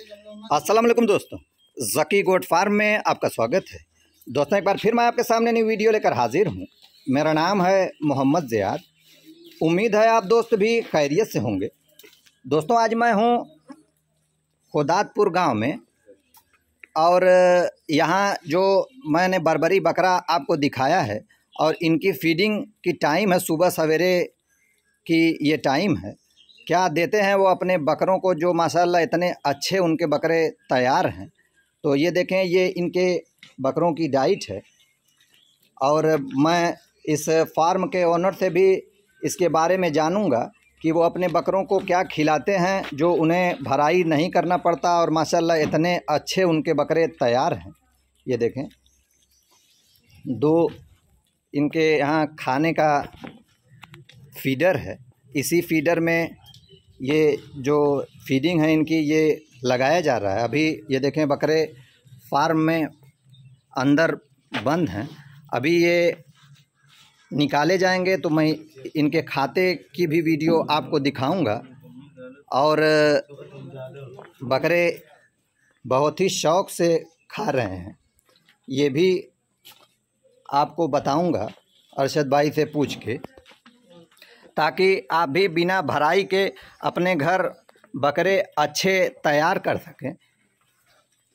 वालेकुम दोस्तों। जकी goat farm में आपका स्वागत है। दोस्तों, एक बार फिर मैं आपके सामने नई वीडियो लेकर हाजिर हूँ। मेरा नाम है मोहम्मद ज़ियाद। उम्मीद है आप दोस्त भी खैरियत से होंगे। दोस्तों, आज मैं हूँ खुदातपुर गाँव में और यहाँ जो मैंने बरबरी बकरा आपको दिखाया है और इनकी फीडिंग की टाइम है सुबह सवेरे की ये टाइम है। क्या देते हैं वो अपने बकरों को जो माशाल्लाह इतने अच्छे उनके बकरे तैयार हैं? तो ये देखें, ये इनके बकरों की डाइट है। और मैं इस फार्म के ओनर से भी इसके बारे में जानूँगा कि वो अपने बकरों को क्या खिलाते हैं जो उन्हें भराई नहीं करना पड़ता और माशाल्लाह इतने अच्छे उनके बकरे तैयार हैं। ये देखें, दो इनके यहाँ खाने का फीडर है। इसी फीडर में ये जो फीडिंग है, इनकी ये लगाया जा रहा है। अभी ये देखें, बकरे फार्म में अंदर बंद हैं। अभी ये निकाले जाएँगे तो मैं इनके खाते की भी वीडियो आपको दिखाऊँगा। और बकरे बहुत ही शौक़ से खा रहे हैं। ये भी आपको बताऊँगा, अरशद भाई से पूछ के। ताकि आप भी बिना भराई के अपने घर बकरे अच्छे तैयार कर सकें।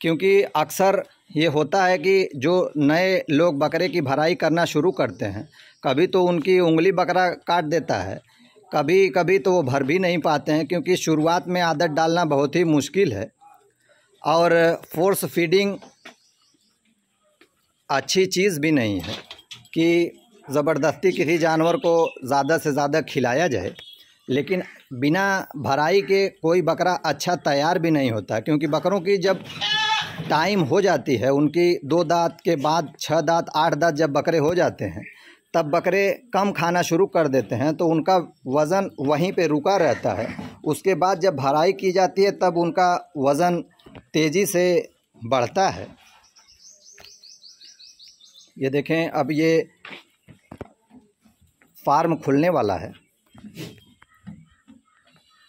क्योंकि अक्सर ये होता है कि जो नए लोग बकरे की भराई करना शुरू करते हैं, कभी तो उनकी उंगली बकरा काट देता है कभी कभी तो वो भर भी नहीं पाते हैं, क्योंकि शुरुआत में आदत डालना बहुत ही मुश्किल है। और फोर्स फीडिंग अच्छी चीज़ भी नहीं है कि ज़बरदस्ती किसी जानवर को ज़्यादा से ज़्यादा खिलाया जाए, लेकिन बिना भराई के कोई बकरा अच्छा तैयार भी नहीं होता, क्योंकि बकरों की जब टाइम हो जाती है, उनकी दो दांत के बाद छः दांत, आठ दांत जब बकरे हो जाते हैं, तब बकरे कम खाना शुरू कर देते हैं तो उनका वज़न वहीं पे रुका रहता है। उसके बाद जब भराई की जाती है, तब उनका वज़न तेज़ी से बढ़ता है। ये देखें, अब ये फार्म खुलने वाला है।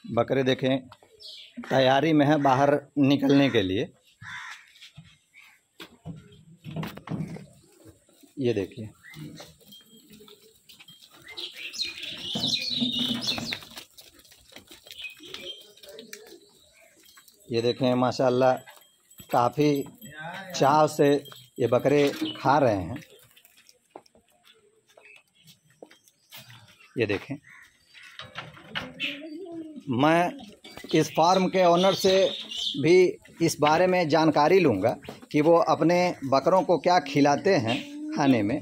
बकरे देखें, तैयारी में है बाहर निकलने के लिए। ये देखिए। ये देखें, माशाल्लाह, काफ़ी चाव से ये बकरे खा रहे हैं। ये देखें। मैं इस फार्म के ओनर से भी इस बारे में जानकारी लूँगा कि वो अपने बकरों को क्या खिलाते हैं खाने में।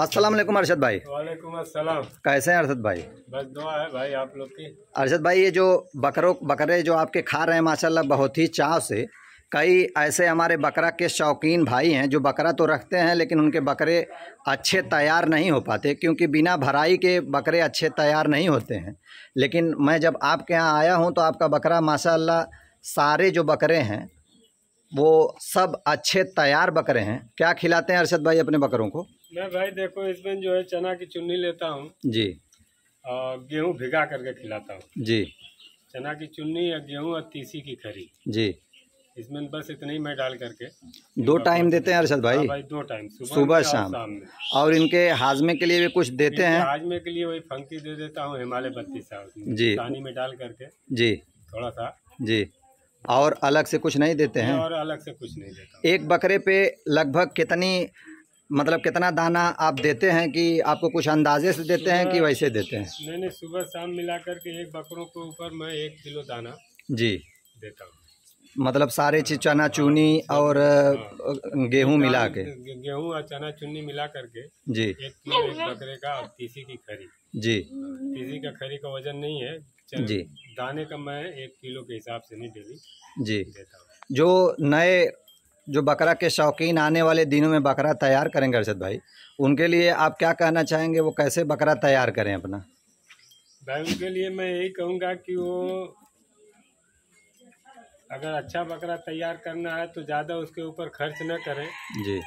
अस्सलाम वालेकुम अरशद भाई। वालेकुम अस्सलाम। कैसे हैं अरशद भाई? बस दुआ है भाई आप लोग की। अरशद भाई ये जो बकरों बकरे जो आपके खा रहे हैं माशाल्लाह बहुत ही चाव से कई ऐसे हमारे बकरा के शौकीन भाई हैं जो बकरा तो रखते हैं लेकिन उनके बकरे अच्छे तैयार नहीं हो पाते क्योंकि बिना भराई के बकरे अच्छे तैयार नहीं होते हैं। लेकिन मैं जब आपके यहाँ आया हूँ तो आपका बकरा माशाल्लाह सारे जो बकरे हैं वो सब अच्छे तैयार बकरे हैं। क्या खिलाते हैं अरशद भाई अपने बकरों को? मैं भाई देखो इसमें जो है चना की चुन्नी लेता हूँ। जी। और गेहूँ भिगा करके खिलाता हूँ। जी। चना की चुन्नी या गेहूँ और तीसी की खरी। जी। इसमें बस इतना ही मैं डाल करके। दो टाइम देते हैं अरशद हाँ भाई भाई दो टाइम सुबह शाम। और इनके हाजमे के लिए भी कुछ देते हैं? हाजमे के लिए वही फंकी दे देता हूँ हिमालय बत्ती सा उसमें। जी। पानी में डाल करके। जी। थोड़ा सा। जी। और अलग से कुछ नहीं देते हैं? और अलग से कुछ नहीं देता एक बकरे पे लगभग कितनी मतलब कितना दाना आप देते हैं कि आपको कुछ अंदाजे से देते हैं कि वैसे देते हैं? नहीं सुबह शाम मिला करके एक बकरों के ऊपर मैं एक किलो दाना जी। देता हूँ। मतलब सारे चीज़ चना चूनी और गेहूँ मिला के। गेहूँ और चना चुन्नी मिला करके जी। एक किलो एक बकरे का और तीसी की खरी। जी। तीसी का खरी का वज़न नहीं है जी। दाने का मैं एक किलो के हिसाब से नहीं डेली जी। जो नए जो बकरा के शौकीन आने वाले दिनों में बकरा तैयार करेंगे अरशद भाई उनके लिए आप क्या कहना चाहेंगे? वो कैसे बकरा तैयार करें अपना? भाई उनके लिए मैं यही कहूँगा कि वो अगर अच्छा बकरा तैयार करना है तो ज़्यादा उसके ऊपर खर्च न करें। जी।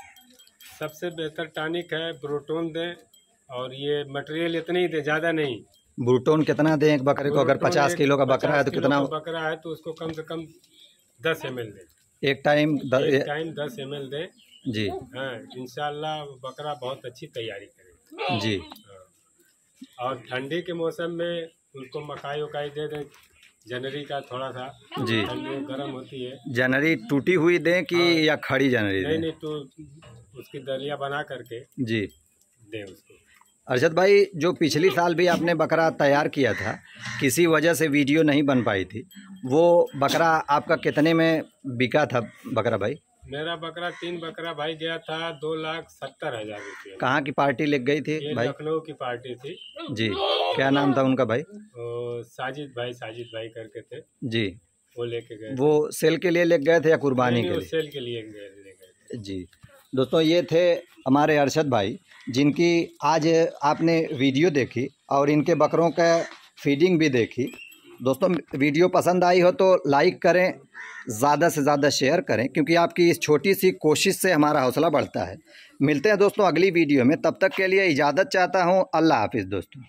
सबसे बेहतर टॉनिक है प्रोटोन दें और ये मटेरियल इतने ही दें ज़्यादा नहीं। ब्रूटोन कितना दें एक बकरे को? अगर पचास किलो का बकरा है तो कितना बकरा है तो उसको कम से कम दस एम एल दें। एक टाइम टाइम दस एम एल दें। जी। हाँ इंशाल्लाह बकरा बहुत अच्छी तैयारी करेगा जी। हाँ। और ठंडी के मौसम में उनको मकाई वकाई दे दें जनवरी का थोड़ा सा जी। गर्म होती है। जनरी टूटी हुई दें कि हाँ। या खड़ी जनरी नहीं नहीं तो उसकी दलिया बना करके जी। दें उसको। अरशद भाई जो पिछली साल भी आपने बकरा तैयार किया था किसी वजह से वीडियो नहीं बन पाई थी वो बकरा आपका कितने में बिका था बकरा भाई? मेरा बकरा तीन बकरा भाई गया था दो लाख सत्तर हज़ार रुपये। कहाँ की पार्टी लग गई थी भाई? लखनऊ की पार्टी थी। जी क्या नाम था उनका भाई? साजिद भाई साजिद भाई करके थे। जी। वो लेके गए वो सेल के लिए लेग गए थे या कुर्बानी के लिए? सेल के लिए ले गए जी। दोस्तों ये थे हमारे अरशद भाई जिनकी आज आपने वीडियो देखी और इनके बकरों का फीडिंग भी देखी। दोस्तों, वीडियो पसंद आई हो तो लाइक करें, ज़्यादा से ज़्यादा शेयर करें, क्योंकि आपकी इस छोटी सी कोशिश से हमारा हौसला बढ़ता है। मिलते हैं दोस्तों अगली वीडियो में, तब तक के लिए इजाज़त चाहता हूँ, अल्लाह हाफिज़ दोस्तों।